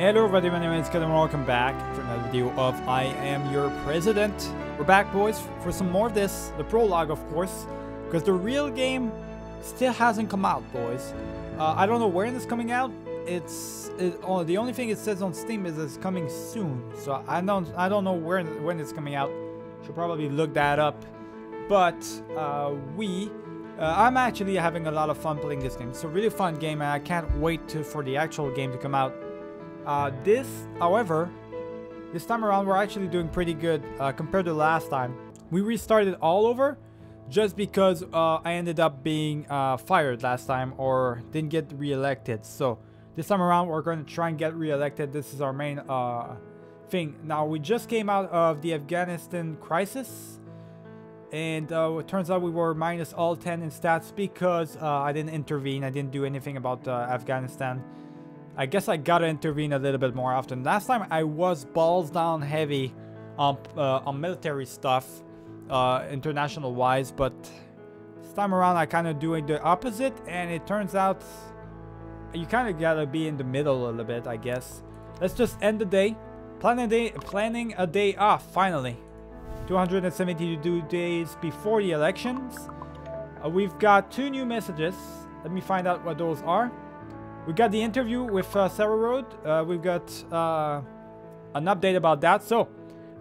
Hello everybody, my name is Kevin welcome back for another video of I Am Your President. We're back boys for some more of this, the prologue of course, because the real game still hasn't come out boys. Uh, I don't know when it's coming out, it's, it, oh, the only thing it says on Steam is it's coming soon, so I don't, I don't know where, when it's coming out, should probably look that up, but uh, we, uh, I'm actually having a lot of fun playing this game, it's a really fun game and I can't wait to, for the actual game to come out. Uh, this, however, this time around we're actually doing pretty good uh, compared to last time. We restarted all over just because uh, I ended up being uh, fired last time or didn't get re-elected. So this time around we're going to try and get re-elected. This is our main uh, thing. Now we just came out of the Afghanistan crisis and uh, it turns out we were minus all 10 in stats because I didn't intervene. I didn't do anything about Afghanistan. I guess I gotta intervene a little bit more often. Last time I was balls down heavy on, uh, on military stuff, uh, international wise, but this time around I kind of doing the opposite and it turns out you kind of gotta be in the middle a little bit, I guess. Let's just end the day. Planning a day, planning a day off, finally. 272 days before the elections. Uh, we've got two new messages. Let me find out what those are. We got the interview with uh, Sarah Road. Uh, we've got uh, an update about that. So,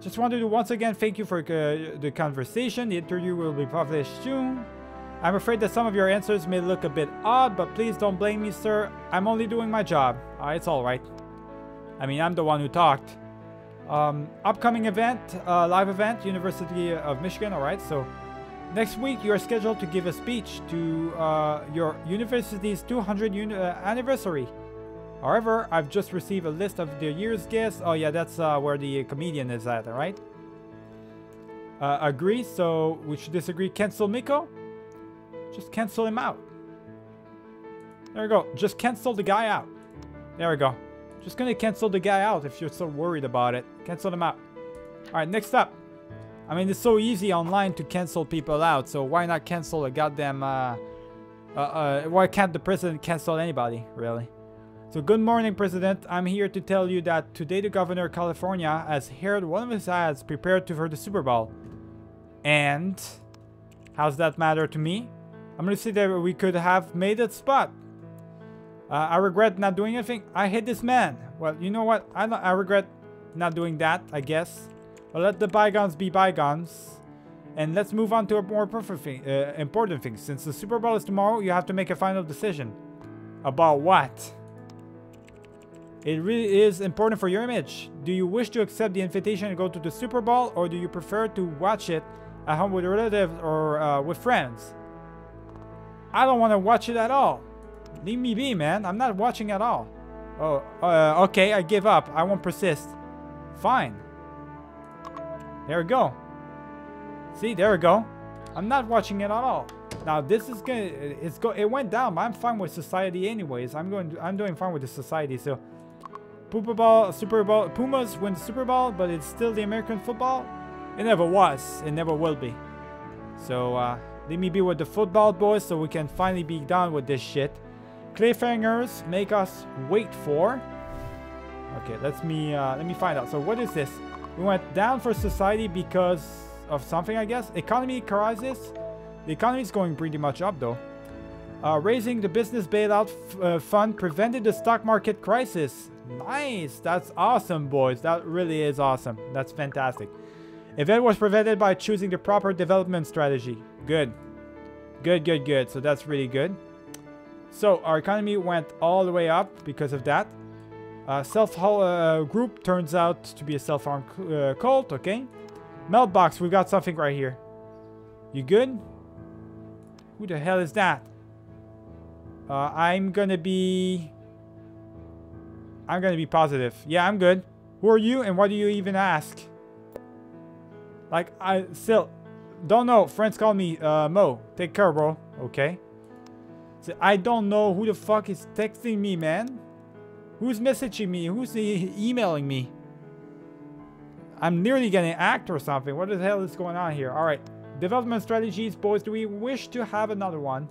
just wanted to once again thank you for uh, the conversation. The interview will be published soon. I'm afraid that some of your answers may look a bit odd, but please don't blame me, sir. I'm only doing my job. Uh, it's alright. I mean, I'm the one who talked. Um, upcoming event, uh, live event, University of Michigan, alright, so Next week, you are scheduled to give a speech to uh, your university's 200 uni uh, anniversary. However, I've just received a list of the year's guests. Oh yeah, that's uh, where the comedian is at, alright? Uh, agree, so we should disagree. Cancel Miko? Just cancel him out. There we go. Just cancel the guy out. There we go. Just gonna cancel the guy out if you're so worried about it. Cancel him out. Alright, next up. I mean, it's so easy online to cancel people out, so why not cancel a goddamn, uh, uh, uh, why can't the president cancel anybody, really? So good morning, President. I'm here to tell you that today the governor of California has heard one of his ads prepared to for the Super Bowl. And how's that matter to me? I'm gonna say that we could have made that spot. Uh, I regret not doing anything. I hate this man. Well, you know what? I, I regret not doing that, I guess. But let the bygones be bygones. And let's move on to a more thing, uh, important thing. Since the Super Bowl is tomorrow, you have to make a final decision. About what? It really is important for your image. Do you wish to accept the invitation and go to the Super Bowl, or do you prefer to watch it at home with relatives or uh, with friends? I don't want to watch it at all. Leave me be, man. I'm not watching at all. Oh, uh, okay, I give up. I won't persist. Fine. There we go. See, there we go. I'm not watching it at all. Now this is gonna, it's go, it went down, but I'm fine with society anyways. I'm going, I'm doing fine with the society. So, Super Bowl, Super Bowl, Pumas win the Super Bowl, but it's still the American football. It never was. It never will be. So, uh, let me be with the football boys so we can finally be done with this shit. Cliffhangers make us wait for. Okay, let's me uh, let me find out. So what is this? We went down for society because of something, I guess. Economy crisis. The economy is going pretty much up, though. Uh, raising the business bailout uh, fund prevented the stock market crisis. Nice. That's awesome, boys. That really is awesome. That's fantastic. Event was prevented by choosing the proper development strategy. Good. Good, good, good. So that's really good. So our economy went all the way up because of that. Uh, self-haul uh, group turns out to be a self-harm uh, cult, okay. Mailbox, we've got something right here. You good? Who the hell is that? Uh, I'm gonna be... I'm gonna be positive. Yeah, I'm good. Who are you and what do you even ask? Like, I still don't know. Friends call me uh, Mo. Take care, bro. Okay. So I don't know who the fuck is texting me, man. Who's messaging me? Who's e emailing me? I'm nearly getting act or something. What the hell is going on here? All right. Development strategies, boys. Do we wish to have another one?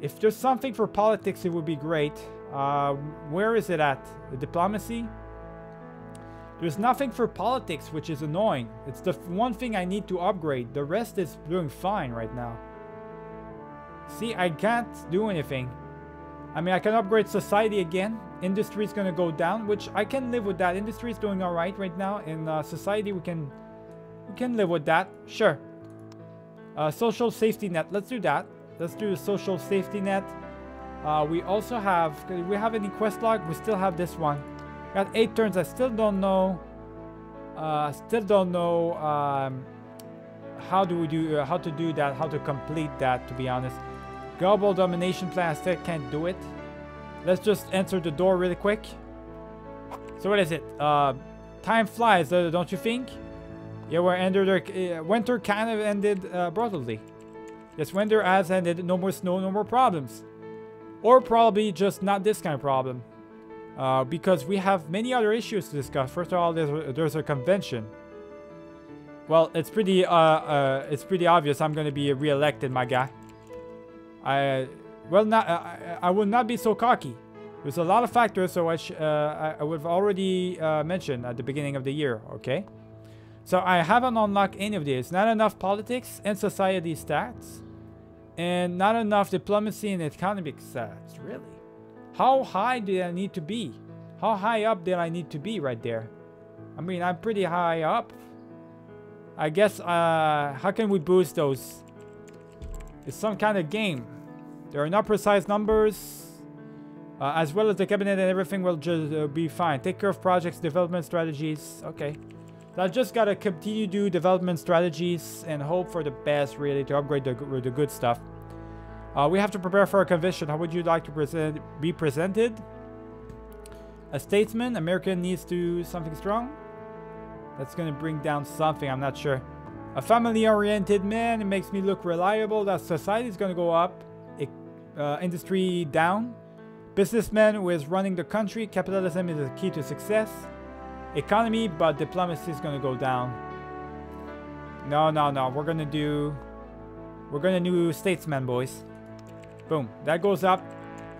If there's something for politics, it would be great. Uh, where is it at? The diplomacy? There's nothing for politics, which is annoying. It's the one thing I need to upgrade. The rest is doing fine right now. See, I can't do anything. I mean, I can upgrade society again. Industry is going to go down, which I can live with that. Industry is doing all right right now. In uh, society, we can we can live with that. Sure. Uh, social safety net. Let's do that. Let's do the social safety net. Uh, we also have, we have any quest log? We still have this one. Got eight turns. I still don't know. Uh, still don't know um, how do we do, uh, how to do that, how to complete that. To be honest, global domination plan. Still can't do it. Let's just enter the door really quick. So what is it? Uh, time flies, uh, don't you think? Yeah, we're under the uh, winter kind of ended uh, brutally. Yes, winter has ended. No more snow, no more problems. Or probably just not this kind of problem. Uh, because we have many other issues to discuss. First of all, there's, there's a convention. Well, it's pretty uh, uh, it's pretty obvious I'm going to be re-elected, my guy. I well, not I, I will not be so cocky. There's a lot of factors, so I, uh, I, I would have already uh, mentioned at the beginning of the year. Okay. So I haven't unlocked any of these. Not enough politics and society stats. And not enough diplomacy and economic stats. Really? How high did I need to be? How high up did I need to be right there? I mean, I'm pretty high up. I guess, uh, how can we boost those? It's some kind of game. There are not precise numbers. Uh, as well as the cabinet and everything will just uh, be fine. Take care of projects, development strategies. Okay. So I just gotta continue do development strategies and hope for the best, really, to upgrade the, the good stuff. Uh, we have to prepare for a convention. How would you like to present, be presented? A statesman. American needs to do something strong. That's gonna bring down something. I'm not sure. A family-oriented man. It makes me look reliable. That society is gonna go up. Uh, industry down. Businessman who is running the country. Capitalism is the key to success economy, but diplomacy is gonna go down. No, no, no. We're gonna do... We're gonna do statesman, boys. Boom. That goes up.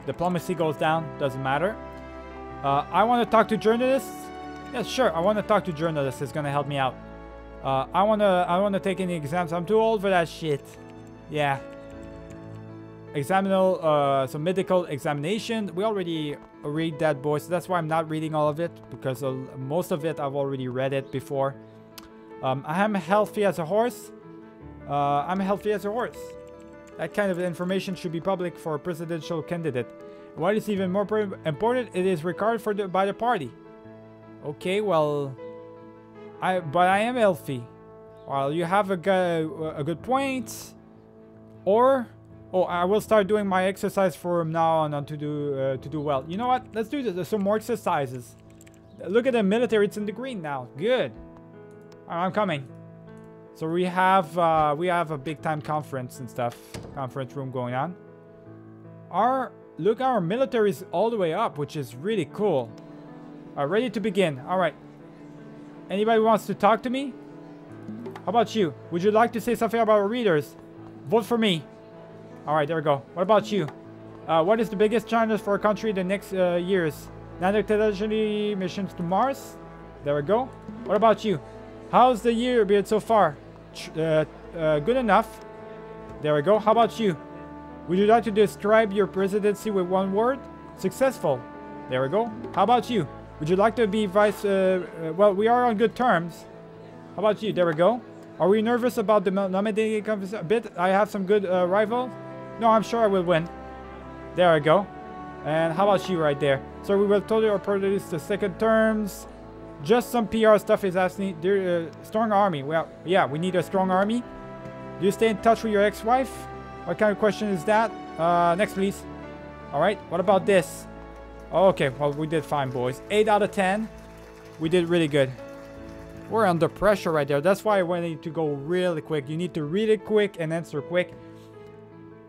Diplomacy goes down. Doesn't matter. Uh, I want to talk to journalists. Yeah, sure. I want to talk to journalists. It's gonna help me out. Uh, I wanna. I wanna take any exams. I'm too old for that shit. Yeah. Examinal, uh, some medical examination. We already read that, boys. So that's why I'm not reading all of it because most of it I've already read it before. Um, I am healthy as a horse. Uh, I'm healthy as a horse. That kind of information should be public for a presidential candidate. What is even more important, it is regarded for the, by the party. Okay, well, I but I am healthy. Well, you have a a good point. Or Oh, I will start doing my exercise from now on to do uh, to do well. You know what? Let's do this. There's some more exercises. Look at the military. It's in the green now. Good. I'm coming. So we have uh, we have a big time conference and stuff. Conference room going on. Our look, our military is all the way up, which is really cool. Uh, ready to begin. All right. Anybody wants to talk to me? How about you? Would you like to say something about our readers? Vote for me. All right, there we go. What about you? Uh, what is the biggest challenge for a country the next uh, years? Nanotechnology missions to Mars? There we go. What about you? How's the year been so far? Uh, uh, good enough. There we go. How about you? Would you like to describe your presidency with one word? Successful. There we go. How about you? Would you like to be vice... Uh, uh, well, we are on good terms. How about you? There we go. Are we nervous about the nominating a bit? I have some good uh, rivals. No, I'm sure I will win. There I go. And how about you right there? So we will totally approach the second terms. Just some PR stuff is asking. There, uh, strong army. Well, yeah, we need a strong army. Do you stay in touch with your ex-wife? What kind of question is that? Uh, next, please. All right. What about this? Okay. Well, we did fine, boys. 8 out of 10. We did really good. We're under pressure right there. That's why I wanted to go really quick. You need to read it quick and answer quick.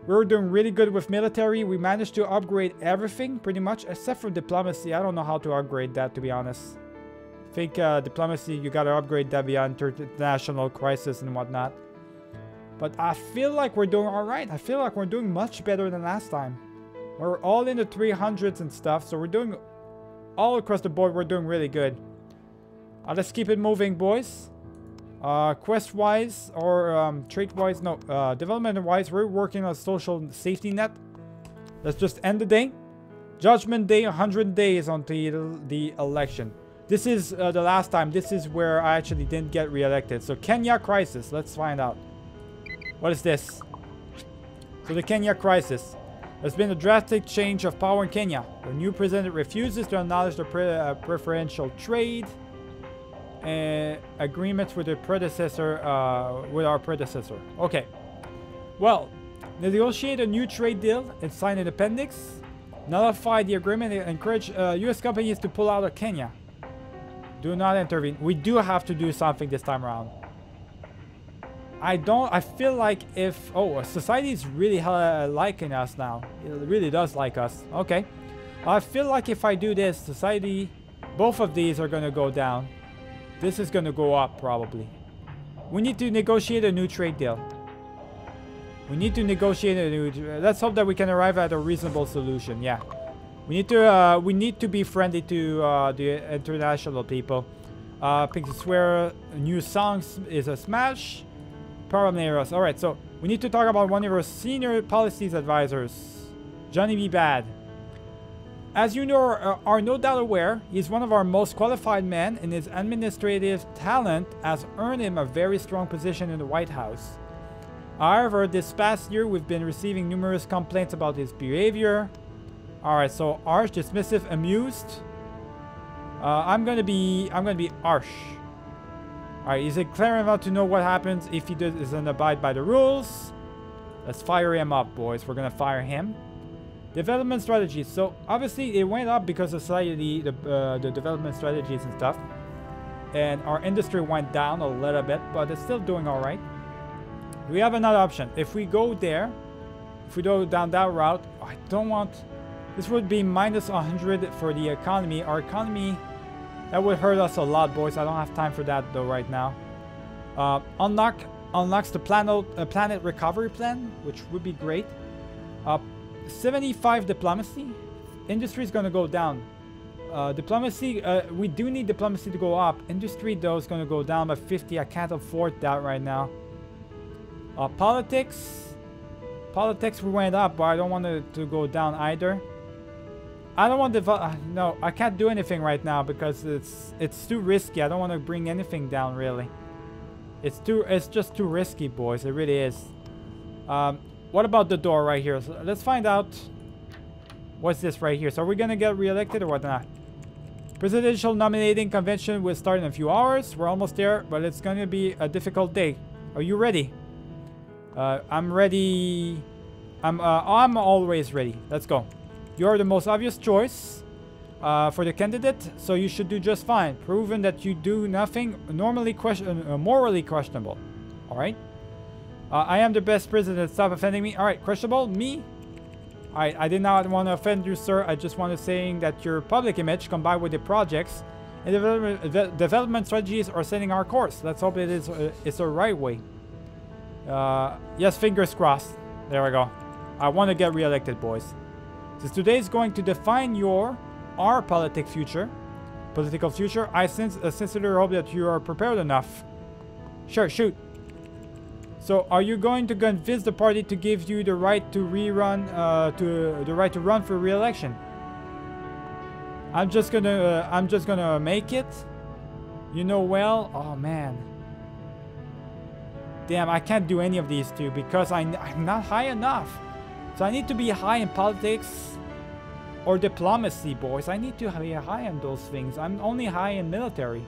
We were doing really good with military. We managed to upgrade everything pretty much except for diplomacy. I don't know how to upgrade that to be honest. I think uh, diplomacy, you gotta upgrade that beyond international crisis and whatnot. But I feel like we're doing alright. I feel like we're doing much better than last time. We're all in the 300s and stuff, so we're doing all across the board, we're doing really good. Uh, let's keep it moving, boys. Uh, Quest-wise, or um, trait-wise, no, uh, development-wise, we're working on social safety net. Let's just end the day. Judgment Day, 100 days until the election. This is uh, the last time. This is where I actually didn't get re-elected. So Kenya crisis. Let's find out. What is this? So the Kenya crisis. There's been a drastic change of power in Kenya. The new president refuses to acknowledge the pre uh, preferential trade uh, agreements with predecessor, uh, with our predecessor. Okay. Well, negotiate a new trade deal and sign an appendix. Nullify the agreement and encourage U.S. Uh, companies to pull out of Kenya. Do not intervene. We do have to do something this time around. I don't, I feel like if, oh, society is really uh, liking us now. It really does like us. Okay. I feel like if I do this, society, both of these are going to go down. This is going to go up probably. We need to negotiate a new trade deal. We need to negotiate a new, let's hope that we can arrive at a reasonable solution. Yeah. We need to, uh, we need to be friendly to uh, the international people. Uh, Pinky Swear, new songs is a smash. Problem areas. Alright, so we need to talk about one of our senior policies advisors, Johnny B. Bad. As you know, are, are no doubt aware, he's one of our most qualified men and his administrative talent has earned him a very strong position in the White House. However, this past year we've been receiving numerous complaints about his behavior. Alright, so harsh, dismissive, amused. Uh, I'm gonna be, I'm gonna be harsh. Alright, is it clear enough to know what happens if he doesn't abide by the rules? Let's fire him up, boys. We're gonna fire him. Development strategies. So, obviously, it went up because of slightly the, uh, the development strategies and stuff. And our industry went down a little bit, but it's still doing alright. We have another option. If we go there, if we go down that route, I don't want... This would be minus 100 for the economy. Our economy that would hurt us a lot, boys. I don't have time for that, though, right now. Uh, unlock unlocks the planet, uh, planet recovery plan, which would be great. Uh, 75 diplomacy. Industry is going to go down. Uh, diplomacy, uh, we do need diplomacy to go up. Industry, though, is going to go down by 50. I can't afford that right now. Uh, politics. Politics we went up, but I don't want it to go down either. I don't want to... Uh, no, I can't do anything right now because it's it's too risky. I don't want to bring anything down, really. It's too... It's just too risky, boys. It really is. Um, what about the door right here? So let's find out... What's this right here? So are we going to get reelected or whatnot? Presidential nominating convention will start in a few hours. We're almost there, but it's going to be a difficult day. Are you ready? Uh, I'm ready. I'm, uh, I'm always ready. Let's go. You're the most obvious choice uh, for the candidate, so you should do just fine. Proven that you do nothing normally question, uh, morally questionable. Alright? Uh, I am the best president. Stop offending me. Alright, questionable? Me? Alright, I did not want to offend you, sir. I just want to saying that your public image combined with the projects and development, development strategies are setting our course. Let's hope it is uh, it's the right way. Uh, yes, fingers crossed. There we go. I want to get re-elected, boys. Since today is going to define your, our politic future, political future, I uh, sincerely hope that you are prepared enough. Sure, shoot. So, are you going to convince the party to give you the right to rerun, uh, to the right to run for re-election? I'm just gonna, uh, I'm just gonna make it. You know well. Oh man. Damn, I can't do any of these two because I, I'm not high enough. So I need to be high in politics or diplomacy, boys. I need to be high in those things. I'm only high in military.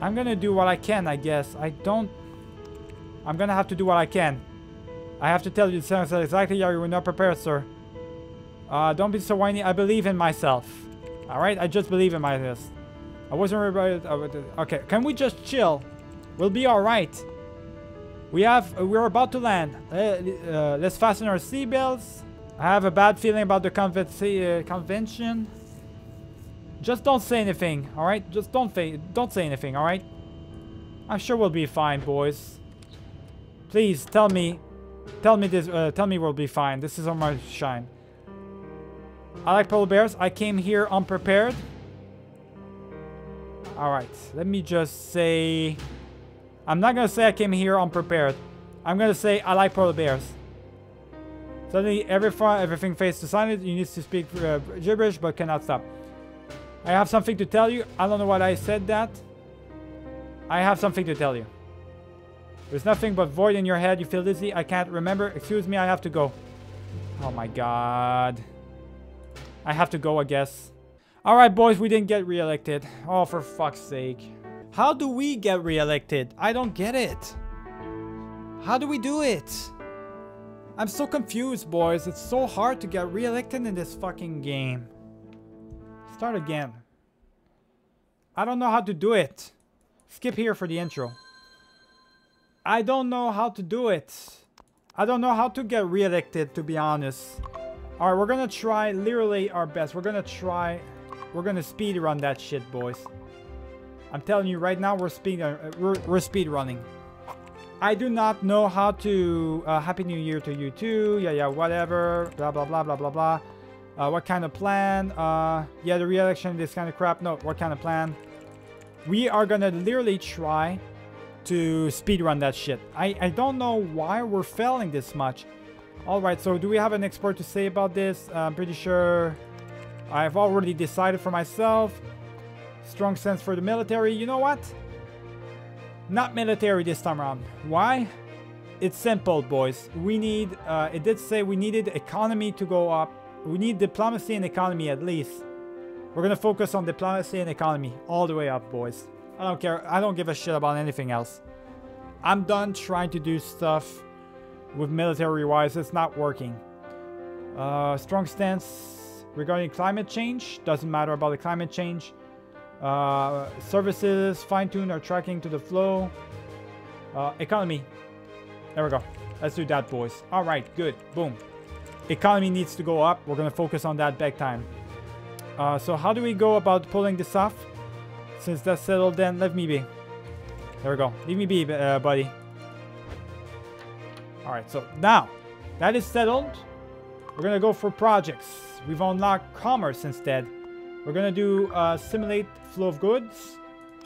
I'm gonna do what I can, I guess. I don't... I'm gonna have to do what I can. I have to tell you sir, exactly how you were not prepared, sir. Uh, don't be so whiny. I believe in myself. Alright? I just believe in myself. I wasn't it. Okay, can we just chill? We'll be alright. We have, uh, we're about to land. Uh, uh, let's fasten our seatbelts. I have a bad feeling about the conven uh, convention. Just don't say anything, alright? Just don't, don't say anything, alright? I'm sure we'll be fine, boys. Please tell me, tell me this, uh, tell me we'll be fine. This is on my shine. I like polar bears. I came here unprepared. Alright, let me just say... I'm not gonna say I came here unprepared. I'm gonna say I like polar bears. Suddenly, every everything faces silence. You need to speak uh, gibberish, but cannot stop. I have something to tell you. I don't know why I said that. I have something to tell you. There's nothing but void in your head. You feel dizzy. I can't remember. Excuse me, I have to go. Oh my god. I have to go, I guess. Alright, boys, we didn't get re-elected. Oh, for fuck's sake. How do we get re-elected? I don't get it. How do we do it? I'm so confused, boys. It's so hard to get re-elected in this fucking game. Start again. I don't know how to do it. Skip here for the intro. I don't know how to do it. I don't know how to get re-elected, to be honest. Alright, we're gonna try literally our best. We're gonna try... We're gonna speed run that shit, boys. I'm telling you right now, we're speed, uh, we're, we're speed running. I do not know how to... Uh, Happy New Year to you too. Yeah, yeah, whatever. Blah, blah, blah, blah, blah, blah. Uh, what kind of plan? Uh, yeah, the re-election, this kind of crap. No, what kind of plan? We are gonna literally try to speedrun that shit. I, I don't know why we're failing this much. Alright, so do we have an expert to say about this? Uh, I'm pretty sure I've already decided for myself. Strong sense for the military. You know what? Not military this time around. Why? It's simple, boys. We need, uh, it did say we needed economy to go up. We need diplomacy and economy at least. We're gonna focus on diplomacy and economy all the way up, boys. I don't care. I don't give a shit about anything else. I'm done trying to do stuff with military-wise. It's not working. Uh, strong stance regarding climate change. Doesn't matter about the climate change. Uh, services, fine-tune our tracking to the flow. Uh, economy. There we go. Let's do that, boys. All right, good. Boom. Economy needs to go up. We're going to focus on that big time. Uh, so how do we go about pulling this off? Since that's settled, then let me be. There we go. Leave me be, uh, buddy. Alright, so now, that is settled. We're going to go for projects. We've unlocked commerce instead. We're going to do uh, simulate flow of goods.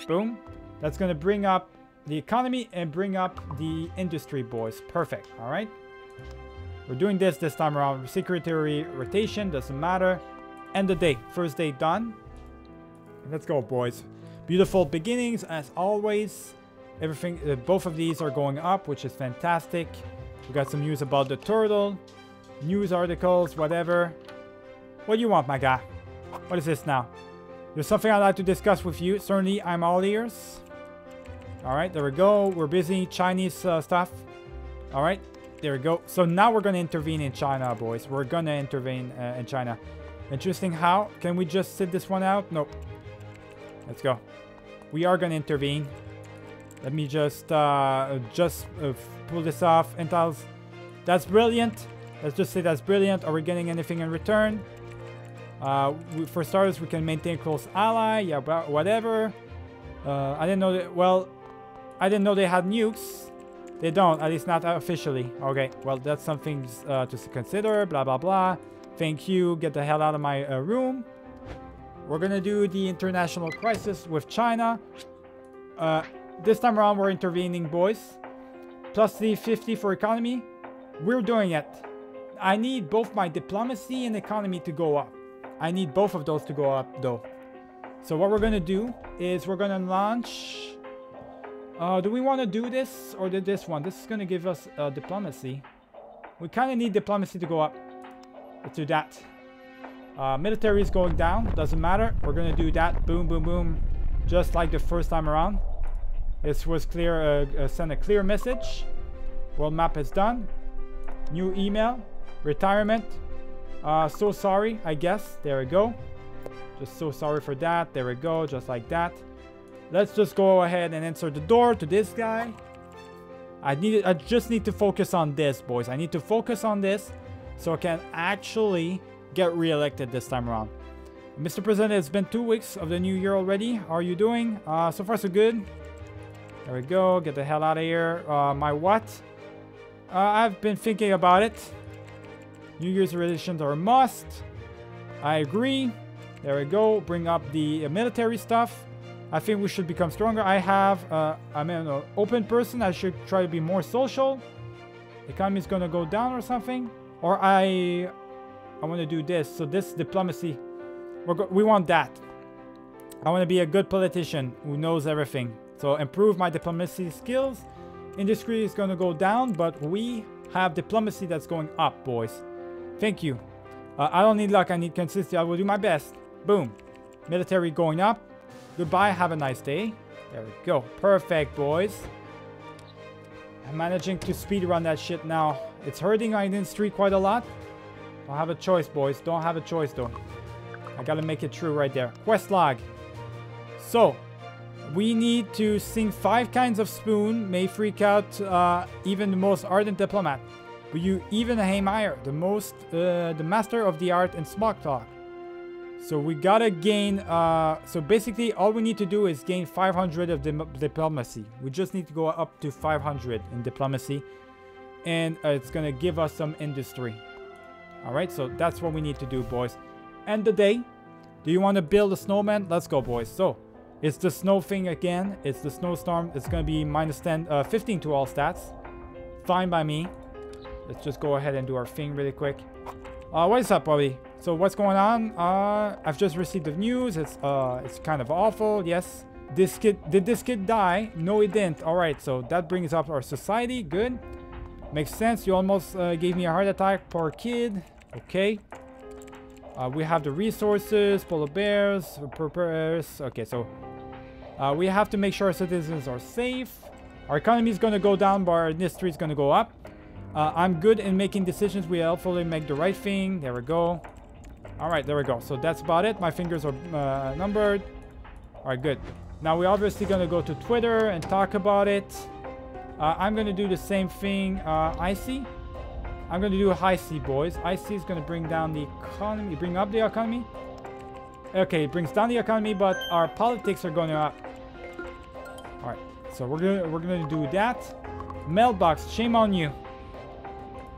Boom. That's going to bring up the economy and bring up the industry, boys. Perfect. All right. We're doing this this time around. Secretary rotation. Doesn't matter. End the day. First day done. Let's go, boys. Beautiful beginnings, as always. Everything, uh, both of these are going up, which is fantastic. We got some news about the turtle. News articles, whatever. What do you want, my guy? What is this now? There's something I'd like to discuss with you. Certainly, I'm all ears. Alright, there we go. We're busy. Chinese uh, stuff. Alright, there we go. So now we're going to intervene in China, boys. We're going to intervene uh, in China. Interesting how? Can we just sit this one out? Nope. Let's go. We are going to intervene. Let me just uh, just uh, pull this off. Intel's. That's brilliant. Let's just say that's brilliant. Are we getting anything in return? Uh, we, for starters, we can maintain close ally. Yeah, whatever. Uh, I didn't know that. Well, I didn't know they had nukes. They don't, at least not officially. Okay, well, that's something uh, to consider. Blah, blah, blah. Thank you. Get the hell out of my uh, room. We're gonna do the international crisis with China. Uh, this time around, we're intervening, boys. Plus the 50 for economy. We're doing it. I need both my diplomacy and economy to go up. I need both of those to go up though. So what we're gonna do is we're gonna launch... Uh, do we want to do this or did this one? This is gonna give us uh, diplomacy. We kind of need diplomacy to go up. Let's do that. Uh, military is going down. Doesn't matter. We're gonna do that. Boom, boom, boom. Just like the first time around. This was clear. Uh, uh, send a clear message. World map is done. New email. Retirement. Uh, so sorry, I guess. There we go. Just so sorry for that. There we go. Just like that. Let's just go ahead and insert the door to this guy. I need. I just need to focus on this, boys. I need to focus on this so I can actually get re-elected this time around. Mr. President, it's been two weeks of the new year already. How are you doing? Uh, so far, so good. There we go. Get the hell out of here. Uh, my what? Uh, I've been thinking about it. New Year's resolutions are a must. I agree. There we go. Bring up the military stuff. I think we should become stronger. I have, uh, I'm an open person. I should try to be more social. The Economy is gonna go down or something. Or I, I want to do this. So this diplomacy, we want that. I want to be a good politician who knows everything. So improve my diplomacy skills. Industry is gonna go down, but we have diplomacy that's going up, boys. Thank you. Uh, I don't need luck, I need consistency. I will do my best. Boom. Military going up. Goodbye, have a nice day. There we go. Perfect, boys. I'm managing to speed run that shit now. It's hurting our industry quite a lot. Don't have a choice, boys. Don't have a choice, though. I gotta make it true right there. Quest log. So, we need to sing five kinds of spoon. May freak out uh, even the most ardent diplomat. But you even Heimir, the most, uh, the master of the art in small talk. So we gotta gain, uh, so basically all we need to do is gain 500 of diplomacy. We just need to go up to 500 in diplomacy. And uh, it's gonna give us some industry. Alright, so that's what we need to do, boys. End the day. Do you want to build a snowman? Let's go, boys. So, it's the snow thing again. It's the snowstorm. It's gonna be minus 10, uh, 15 to all stats. Fine by me. Let's just go ahead and do our thing really quick. Uh, what is up, Bobby? So what's going on? Uh, I've just received the news. It's uh, it's kind of awful. Yes. This kid, did this kid die? No, he didn't. All right, so that brings up our society. Good. Makes sense. You almost uh, gave me a heart attack. Poor kid. Okay. Uh, we have the resources, polar bears, bears. Okay, so uh, we have to make sure our citizens are safe. Our economy is going to go down, but our industry is going to go up. Uh, I'm good in making decisions. We hopefully make the right thing. There we go. All right, there we go. So that's about it. My fingers are uh, numbered. All right, good. Now we're obviously going to go to Twitter and talk about it. Uh, I'm going to do the same thing. Uh, Icy. I'm going to do a high C, boys. Icy is going to bring down the economy, bring up the economy. Okay, it brings down the economy, but our politics are going up. All right, so we're gonna we're gonna do that. Mailbox, shame on you.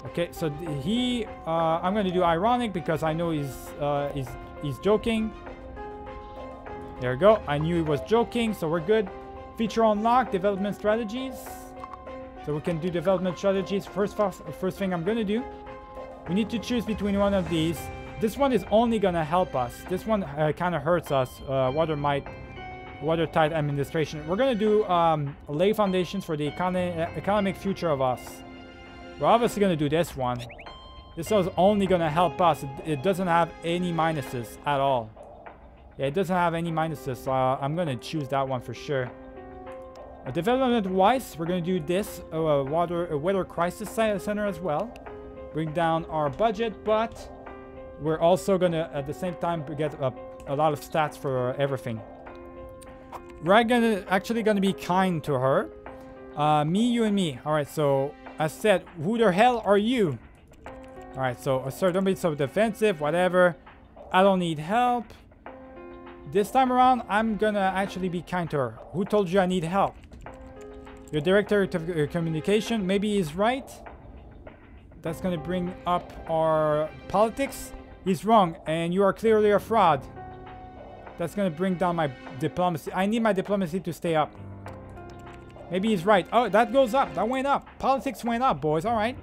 Okay, so he, uh, I'm gonna do ironic because I know he's, uh, he's, he's joking. There we go. I knew he was joking, so we're good. Feature unlock, development strategies. So we can do development strategies. First, first thing I'm gonna do, we need to choose between one of these. This one is only gonna help us. This one uh, kind of hurts us. Uh, water might, watertight administration. We're gonna do um, lay foundations for the econ economic future of us. We're obviously to do this one. This is only to help us. It, it, doesn't have any minuses at all. Yeah, it doesn't have any minuses, so uh, I'm to choose that one for sure. Uh, Development-wise, we're going to do this uh, water, uh, weather crisis center as well. Bring down our budget, but we're also going to, at the same time, get a, a lot of stats for everything. We're gonna, actually going to be kind to her. Uh, me, you, and me. All right, so I said, who the hell are you? Alright, so uh, sir, don't be so defensive, whatever. I don't need help. This time around, I'm gonna actually be kind to her. Who told you I need help? Your director of communication, maybe he's right. That's gonna bring up our politics. He's wrong, and you are clearly a fraud. That's gonna bring down my diplomacy. I need my diplomacy to stay up. Maybe he's right. Oh, that goes up. That went up. Politics went up, boys. All right.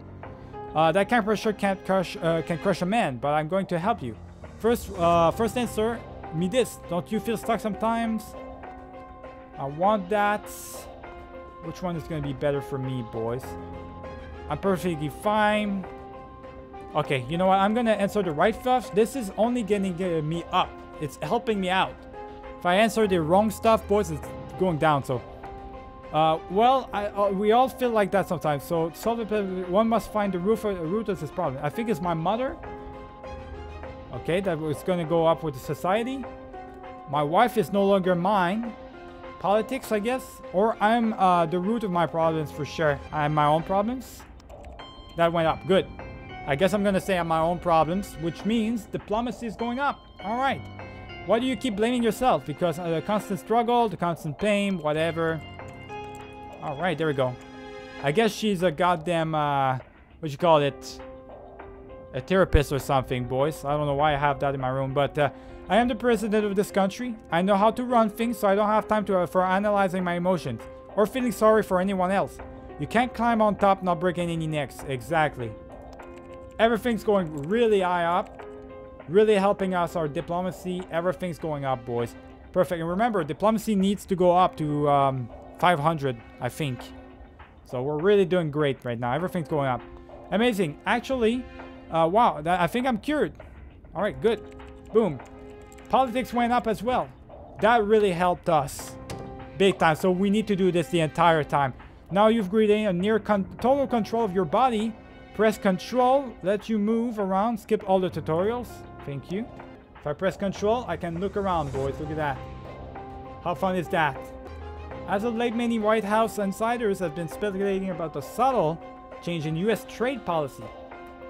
Uh, that kind of pressure can't crush, uh, can crush a man, but I'm going to help you. First, uh, first answer, me this. Don't you feel stuck sometimes? I want that. Which one is going to be better for me, boys? I'm perfectly fine. Okay, you know what? I'm going to answer the right stuff. This is only getting uh, me up. It's helping me out. If I answer the wrong stuff, boys, it's going down. So uh, well, I, uh, we all feel like that sometimes. So it. One must find the root, of, root of this problem. I think it's my mother. Okay, that was going to go up with the society. My wife is no longer mine. Politics, I guess. Or I'm uh, the root of my problems for sure. I have my own problems. That went up. Good. I guess I'm going to say I'm my own problems, which means diplomacy is going up. All right. Why do you keep blaming yourself? Because of the constant struggle, the constant pain, whatever. All right, there we go. I guess she's a goddamn, uh, what you call it? A therapist or something, boys. I don't know why I have that in my room, but uh, I am the president of this country. I know how to run things, so I don't have time to, uh, for analyzing my emotions or feeling sorry for anyone else. You can't climb on top, not breaking any necks. Exactly. Everything's going really high up. Really helping us, our diplomacy. Everything's going up, boys. Perfect. And remember, diplomacy needs to go up to um, 500, I think. So we're really doing great right now. Everything's going up. Amazing. Actually, uh, wow, that, I think I'm cured. All right, good. Boom. Politics went up as well. That really helped us. Big time. So we need to do this the entire time. Now you've gained a near con total control of your body. Press control, let you move around, skip all the tutorials. Thank you. If I press control, I can look around, boys. Look at that. How fun is that? As of late, many White House insiders have been speculating about the subtle change in U.S. trade policy.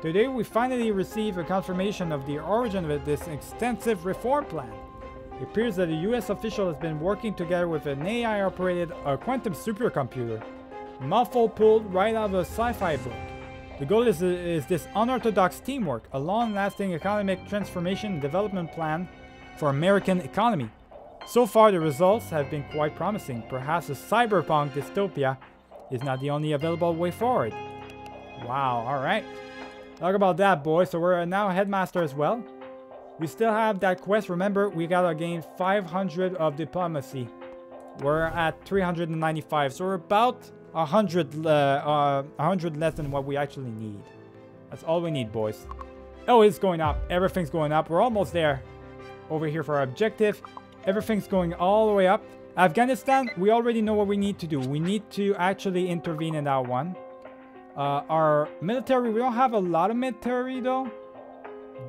Today, we finally receive a confirmation of the origin of this extensive reform plan. It appears that a US official has been working together with an AI-operated uh, quantum supercomputer. Mouthful pulled right out of a sci-fi book. The goal is, is this unorthodox teamwork, a long-lasting economic transformation and development plan for American economy. So far, the results have been quite promising. Perhaps a cyberpunk dystopia is not the only available way forward. Wow, alright. Talk about that, boys. So we're now headmaster as well. We still have that quest. Remember, we gotta gain 500 of diplomacy. We're at 395, so we're about 100, uh, uh, 100 less than what we actually need. That's all we need, boys. Oh, it's going up. Everything's going up. We're almost there. Over here for our objective. Everything's going all the way up. Afghanistan, we already know what we need to do. We need to actually intervene in that one. Uh, our military, we don't have a lot of military though.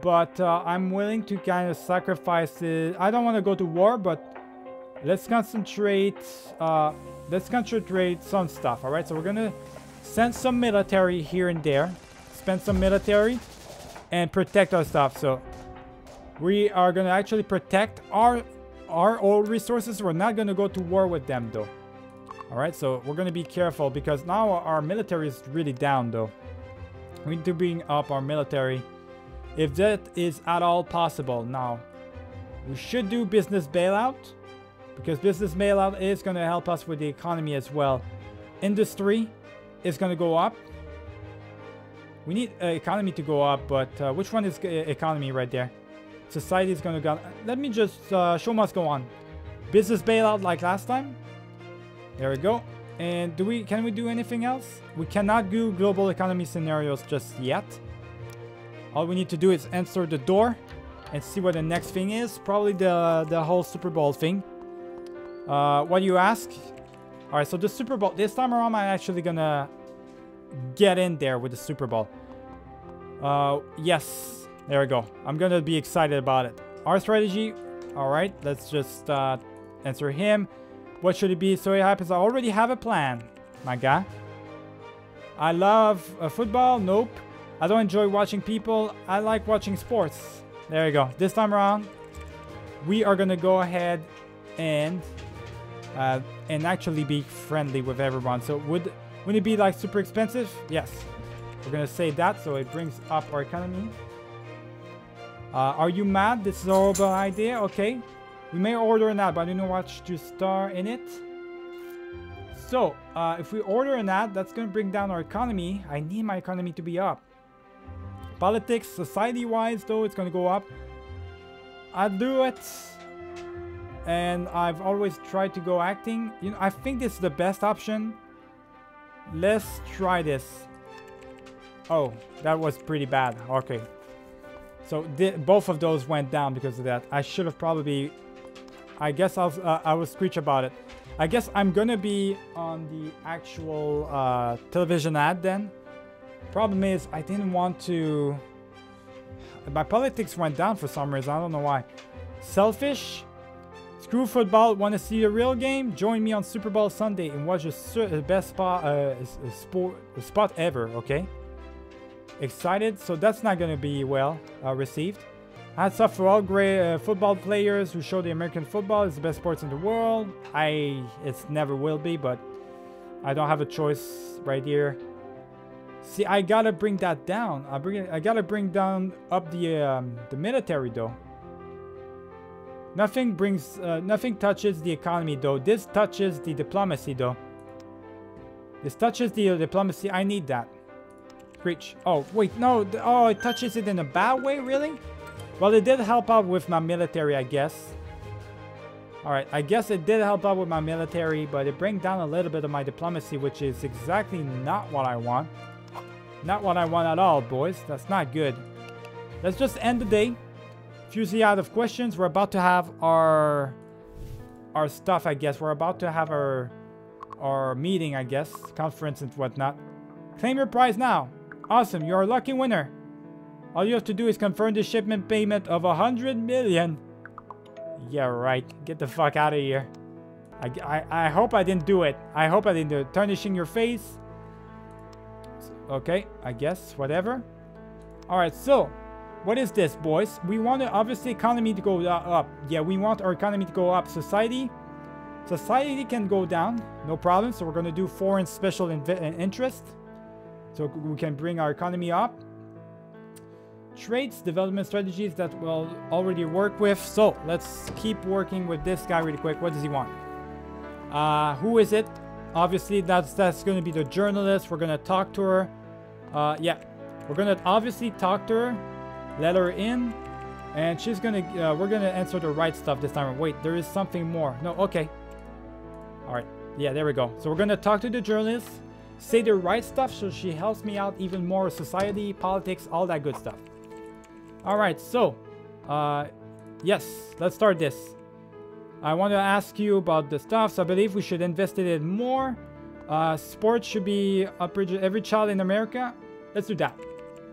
But uh, I'm willing to kind of sacrifice it. I don't want to go to war, but let's concentrate. Uh, let's concentrate some stuff. All right, so we're gonna send some military here and there, spend some military, and protect our stuff. So we are gonna actually protect our our oil resources. We're not gonna go to war with them though. All right, so we're gonna be careful because now our military is really down though. We need to bring up our military if that is at all possible. Now, we should do business bailout because business bailout is going to help us with the economy as well. Industry is going to go up. We need uh, economy to go up, but uh, which one is uh, economy right there? Society is going to go. Let me just uh, show must go on. Business bailout like last time. There we go. And do we can we do anything else? We cannot do global economy scenarios just yet. All we need to do is answer the door and see what the next thing is. Probably the, the whole Super Bowl thing. Uh, what do you ask? Alright, so the Super Bowl. This time around, I'm actually gonna get in there with the Super Bowl. Uh, yes. There we go. I'm gonna be excited about it. Our strategy. Alright, let's just uh, answer him. What should it be? So it happens I already have a plan, my guy. I love uh, football. Nope. I don't enjoy watching people. I like watching sports. There you go. This time around, we are going to go ahead and uh, and actually be friendly with everyone. So would would it be like super expensive? Yes. We're going to say that so it brings up our economy. Uh, are you mad? This is a horrible idea. Okay. We may order an ad, but I don't know what to star in it. So, uh, if we order an ad, that's going to bring down our economy. I need my economy to be up. Politics, society-wise, though, it's gonna go up. I do it. And I've always tried to go acting. You know, I think this is the best option. Let's try this. Oh, that was pretty bad. Okay. So both of those went down because of that. I should have probably... I guess I'll, uh, I will screech about it. I guess I'm gonna be on the actual uh, television ad then. Problem is, I didn't want to... My politics went down for some reason. I don't know why. Selfish? Screw football. Want to see a real game? Join me on Super Bowl Sunday and watch the best spot, uh, sport, spot ever, okay? Excited? So that's not to be well uh, received. Hats off for all great uh, football players who show the American football is the best sports in the world. I, it never will be, but I don't have a choice right here. See, I gotta bring that down. I bring. I gotta bring down up the um, the military though. Nothing brings. Uh, nothing touches the economy though. This touches the diplomacy though. This touches the uh, diplomacy. I need that. Screech. Oh wait, no. Oh, it touches it in a bad way, really? Well, it did help out with my military, I guess. Alright, I guess it did help out with my military, but it brings down a little bit of my diplomacy, which is exactly not what I want. Not what I want at all, boys. That's not good. Let's just end the day. Fusey out of questions. We're about to have our our stuff, I guess. We're about to have our our meeting, I guess. Conference and whatnot. Claim your prize now. Awesome, you're a lucky winner. All you have to do is confirm the shipment payment of a hundred million. Yeah, right. Get the fuck out of here. I, I, I hope I didn't do it. I hope I didn't do it. Tarnishing your face. Okay, I guess, whatever. Alright, so, what is this, boys? We want the obviously economy to go uh, up. Yeah, we want our economy to go up. Society, society can go down, no problem. So we're going to do foreign special uh, interest. So we can bring our economy up. Traits, development strategies that we'll already work with. So let's keep working with this guy really quick. What does he want? Uh, who is it? Obviously, that's that's going to be the journalist. We're going to talk to her. Uh, yeah, we're going to obviously talk to her, let her in, and she's going to, uh, we're going to answer the right stuff this time. Wait, there is something more. No, okay. All right. Yeah, there we go. So we're going to talk to the journalist, say the right stuff so she helps me out even more society, politics, all that good stuff. All right, so, uh, yes, let's start this. I want to ask you about the stuff. So I believe we should invest in it more. Uh, sports should be up every child in America. Let's do that.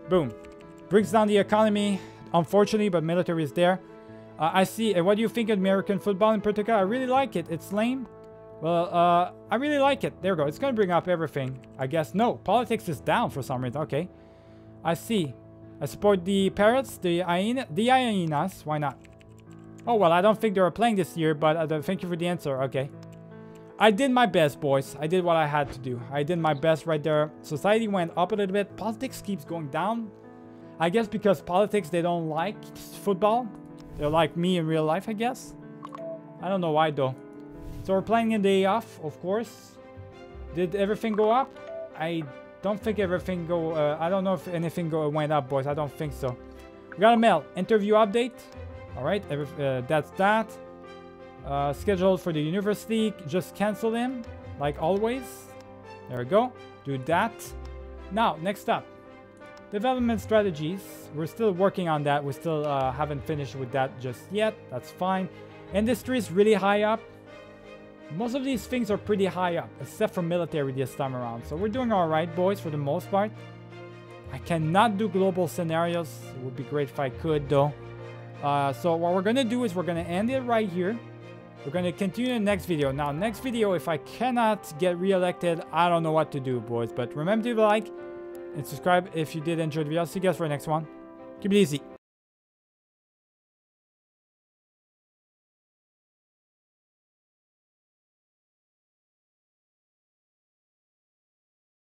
Boom. Brings down the economy, unfortunately, but military is there. Uh, I see. And what do you think of American football in particular? I really like it. It's lame. Well, uh, I really like it. There we go. It's going to bring up everything. I guess. No, politics is down for some reason. Okay. I see. I support the Parrots, the, hyena, the Hyenas. Why not? Oh, well, I don't think they were playing this year, but uh, thank you for the answer. Okay. I did my best, boys. I did what I had to do. I did my best right there. Society went up a little bit. Politics keeps going down. I guess because politics, they don't like football. They're like me in real life, I guess. I don't know why, though. So we're playing in the off, of course. Did everything go up? I don't think everything go... Uh, I don't know if anything go, went up, boys. I don't think so. We got a mail. Interview update. Alright, uh, that's that. Uh, scheduled for the university. Just cancel him, like always. There we go. Do that. Now, next up. Development strategies. We're still working on that. We still uh, haven't finished with that just yet. That's fine. Industry is really high up. Most of these things are pretty high up, except for military this time around. So we're doing alright, boys, for the most part. I cannot do global scenarios. It would be great if I could, though. Uh, so what we're going to do is we're going to end it right here. We're going to continue the next video. Now, next video, if I cannot get re-elected, I don't know what to do, boys. But remember to like and subscribe if you did enjoy the video. I'll see you guys for the next one. Keep it easy.